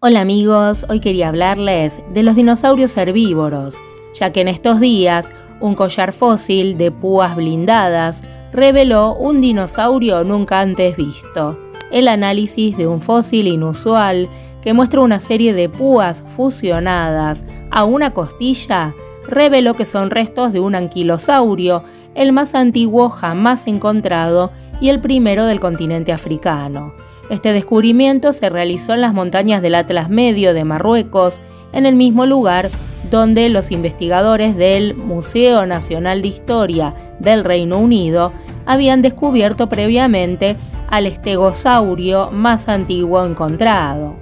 Hola amigos, hoy quería hablarles de los dinosaurios herbívoros, ya que en estos días un collar fósil de púas blindadas reveló un dinosaurio nunca antes visto. El análisis de un fósil inusual que muestra una serie de púas fusionadas a una costilla reveló que son restos de un anquilosaurio, el más antiguo jamás encontrado y el primero del continente africano. Este descubrimiento se realizó en las montañas del Atlas Medio de Marruecos, en el mismo lugar donde los investigadores del Museo Nacional de Historia del Reino Unido habían descubierto previamente al estegosaurio más antiguo encontrado.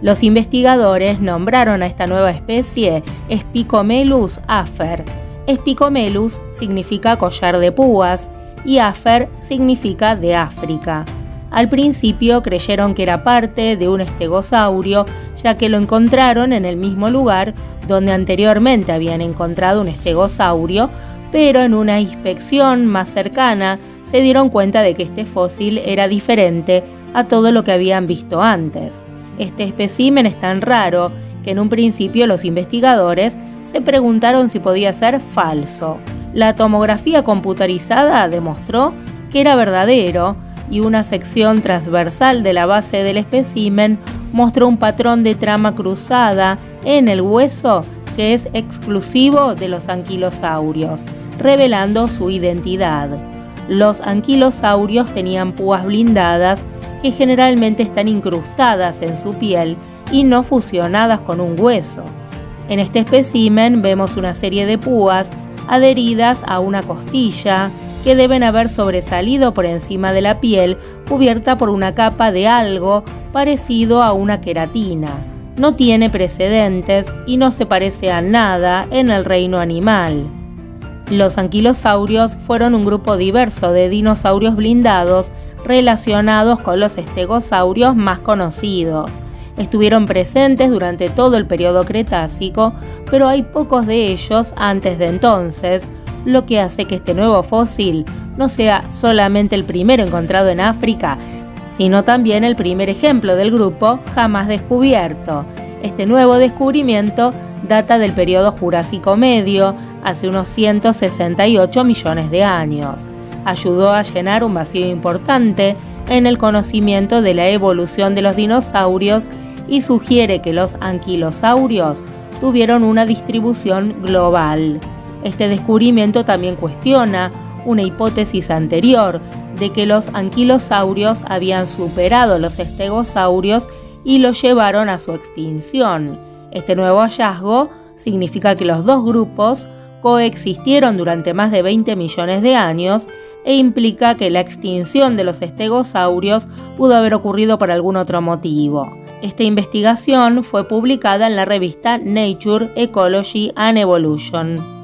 Los investigadores nombraron a esta nueva especie Spicomelus afer. Spicomelus significa collar de púas y afer significa de África. Al principio creyeron que era parte de un estegosaurio, ya que lo encontraron en el mismo lugar donde anteriormente habían encontrado un estegosaurio, pero en una inspección más cercana se dieron cuenta de que este fósil era diferente a todo lo que habían visto antes. Este espécimen es tan raro que en un principio los investigadores se preguntaron si podía ser falso. La tomografía computarizada demostró que era verdadero, y una sección transversal de la base del espécimen mostró un patrón de trama cruzada en el hueso que es exclusivo de los anquilosaurios, revelando su identidad. Los anquilosaurios tenían púas blindadas que generalmente están incrustadas en su piel y no fusionadas con un hueso. En este espécimen vemos una serie de púas adheridas a una costilla, que deben haber sobresalido por encima de la piel cubierta por una capa de algo parecido a una queratina. No tiene precedentes y no se parece a nada en el reino animal. Los anquilosaurios fueron un grupo diverso de dinosaurios blindados relacionados con los estegosaurios más conocidos. Estuvieron presentes durante todo el periodo Cretácico, pero hay pocos de ellos antes de entonces, lo que hace que este nuevo fósil no sea solamente el primero encontrado en África, sino también el primer ejemplo del grupo jamás descubierto. Este nuevo descubrimiento data del periodo Jurásico Medio, hace unos 168 millones de años. Ayudó a llenar un vacío importante en el conocimiento de la evolución de los dinosaurios y sugiere que los anquilosaurios tuvieron una distribución global. Este descubrimiento también cuestiona una hipótesis anterior de que los anquilosaurios habían superado los estegosaurios y los llevaron a su extinción. Este nuevo hallazgo significa que los dos grupos coexistieron durante más de 20 millones de años e implica que la extinción de los estegosaurios pudo haber ocurrido por algún otro motivo. Esta investigación fue publicada en la revista Nature Ecology and Evolution.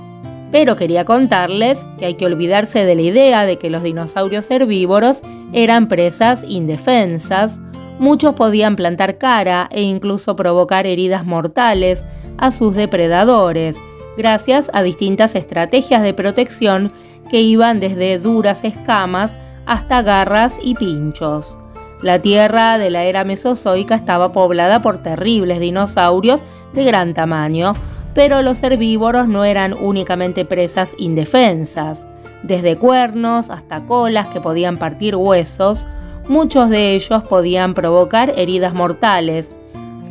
Pero quería contarles que hay que olvidarse de la idea de que los dinosaurios herbívoros eran presas indefensas. Muchos podían plantar cara e incluso provocar heridas mortales a sus depredadores, gracias a distintas estrategias de protección que iban desde duras escamas hasta garras y pinchos. La tierra de la era mesozoica estaba poblada por terribles dinosaurios de gran tamaño, pero los herbívoros no eran únicamente presas indefensas. Desde cuernos hasta colas que podían partir huesos, muchos de ellos podían provocar heridas mortales.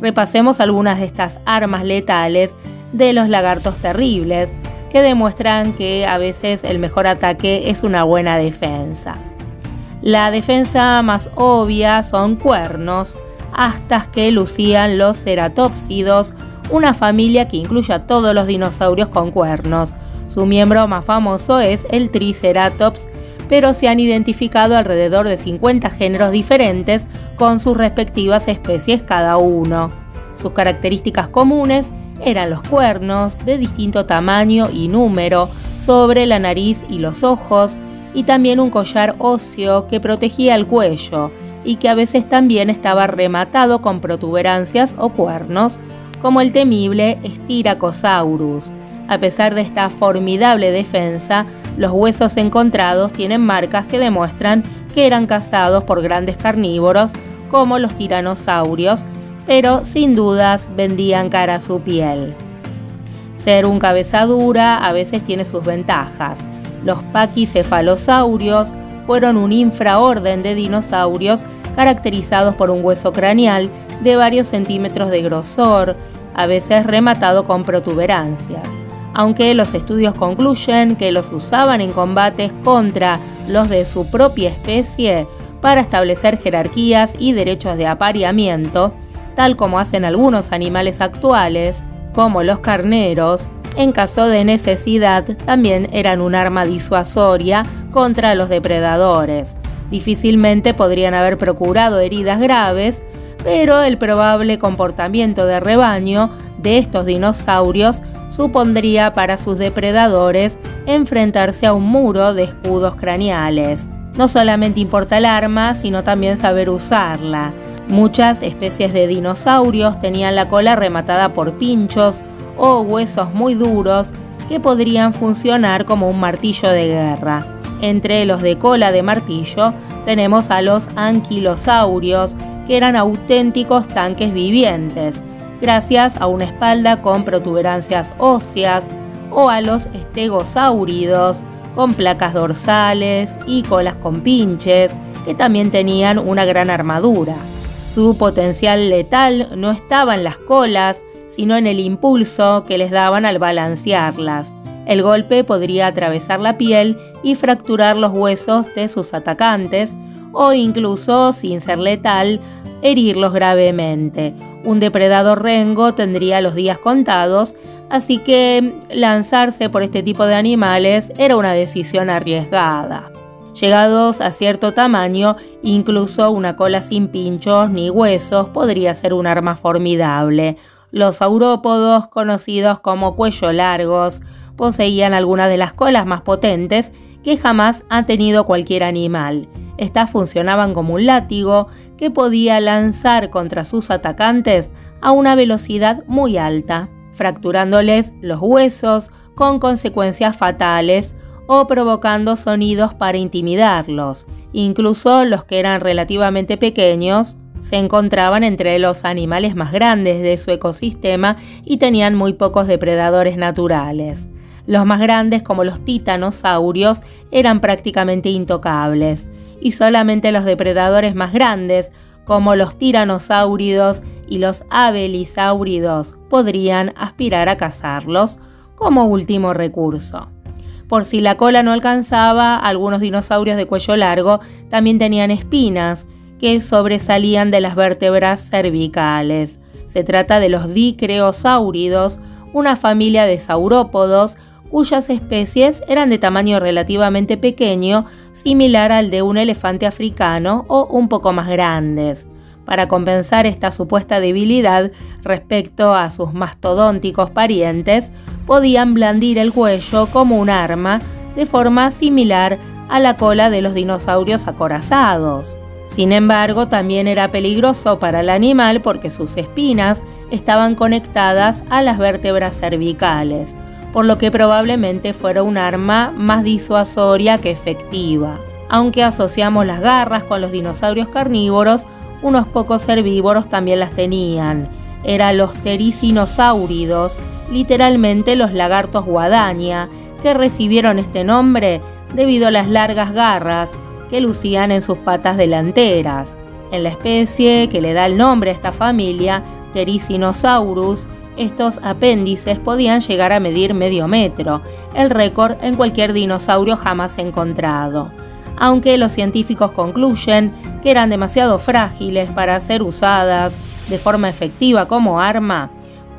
Repasemos algunas de estas armas letales de los lagartos terribles, que demuestran que a veces el mejor ataque es una buena defensa. La defensa más obvia son cuernos, hasta que lucían los ceratópsidos una familia que incluye a todos los dinosaurios con cuernos. Su miembro más famoso es el Triceratops, pero se han identificado alrededor de 50 géneros diferentes con sus respectivas especies cada uno. Sus características comunes eran los cuernos de distinto tamaño y número sobre la nariz y los ojos, y también un collar óseo que protegía el cuello y que a veces también estaba rematado con protuberancias o cuernos, como el temible Styracosaurus. A pesar de esta formidable defensa, los huesos encontrados tienen marcas que demuestran que eran cazados por grandes carnívoros como los tiranosaurios, pero sin dudas vendían cara su piel. Ser un cabeza dura a veces tiene sus ventajas. Los paquicefalosaurios fueron un infraorden de dinosaurios caracterizados por un hueso craneal de varios centímetros de grosor, a veces rematado con protuberancias. Aunque los estudios concluyen que los usaban en combates contra los de su propia especie para establecer jerarquías y derechos de apareamiento, tal como hacen algunos animales actuales, como los carneros, en caso de necesidad también eran un arma disuasoria contra los depredadores. Difícilmente podrían haber procurado heridas graves, pero el probable comportamiento de rebaño de estos dinosaurios supondría para sus depredadores enfrentarse a un muro de escudos craneales. No solamente importa el arma, sino también saber usarla. Muchas especies de dinosaurios tenían la cola rematada por pinchos o huesos muy duros que podrían funcionar como un martillo de guerra. Entre los de cola de martillo tenemos a los anquilosaurios, que eran auténticos tanques vivientes, gracias a una espalda con protuberancias óseas, o a los estegosauridos, con placas dorsales y colas con pinches, que también tenían una gran armadura. Su potencial letal no estaba en las colas, sino en el impulso que les daban al balancearlas. El golpe podría atravesar la piel y fracturar los huesos de sus atacantes, o incluso, sin ser letal, herirlos gravemente. Un depredador rengo tendría los días contados, así que lanzarse por este tipo de animales era una decisión arriesgada. Llegados a cierto tamaño, incluso una cola sin pinchos ni huesos podría ser un arma formidable. Los saurópodos, conocidos como cuello largos, poseían algunas de las colas más potentes que jamás ha tenido cualquier animal. Estas funcionaban como un látigo que podía lanzar contra sus atacantes a una velocidad muy alta, fracturándoles los huesos con consecuencias fatales o provocando sonidos para intimidarlos. Incluso los que eran relativamente pequeños se encontraban entre los animales más grandes de su ecosistema y tenían muy pocos depredadores naturales. Los más grandes, como los titanosaurios, eran prácticamente intocables, y solamente los depredadores más grandes, como los tiranosáuridos y los abelisáuridos, podrían aspirar a cazarlos como último recurso. Por si la cola no alcanzaba, algunos dinosaurios de cuello largo también tenían espinas que sobresalían de las vértebras cervicales. Se trata de los dicreosáuridos, una familia de saurópodos cuyas especies eran de tamaño relativamente pequeño, similar al de un elefante africano o un poco más grandes. Para compensar esta supuesta debilidad respecto a sus mastodónticos parientes, podían blandir el cuello como un arma de forma similar a la cola de los dinosaurios acorazados. Sin embargo, también era peligroso para el animal porque sus espinas estaban conectadas a las vértebras cervicales, por lo que probablemente fuera un arma más disuasoria que efectiva. Aunque asociamos las garras con los dinosaurios carnívoros, unos pocos herbívoros también las tenían. Eran los tericinosáuridos, literalmente los lagartos guadaña, que recibieron este nombre debido a las largas garras que lucían en sus patas delanteras. En la especie que le da el nombre a esta familia, Tericinosaurus, estos apéndices podían llegar a medir medio metro, el récord en cualquier dinosaurio jamás encontrado aunque los científicos concluyen que eran demasiado frágiles para ser usadas de forma efectiva como arma,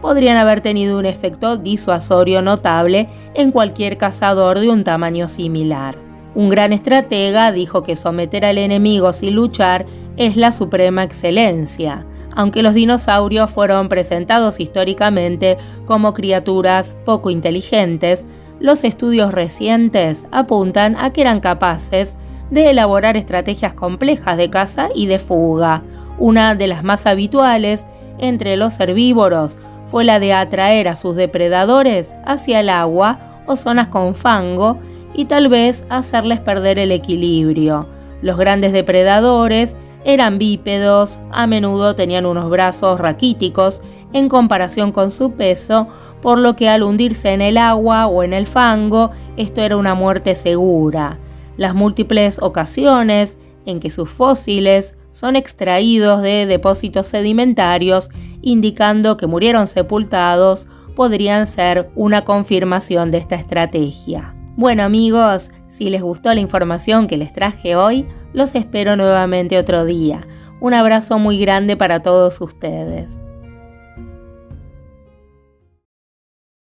podrían haber tenido un efecto disuasorio notable en cualquier cazador de un tamaño similar. Un gran estratega dijo que someter al enemigo sin luchar es la suprema excelencia, aunque los dinosaurios fueron presentados históricamente como criaturas poco inteligentes, los estudios recientes apuntan a que eran capaces de elaborar estrategias complejas de caza y de fuga. Una de las más habituales entre los herbívoros fue la de atraer a sus depredadores hacia el agua o zonas con fango y tal vez hacerles perder el equilibrio. Los grandes depredadores Eran bípedos, a menudo tenían unos brazos raquíticos en comparación con su peso, por lo que al hundirse en el agua o en el fango, esto era una muerte segura. Las múltiples ocasiones en que sus fósiles son extraídos de depósitos sedimentarios, indicando que murieron sepultados, podrían ser una confirmación de esta estrategia. Bueno amigos, si les gustó la información que les traje hoy, los espero nuevamente otro día. Un abrazo muy grande para todos ustedes.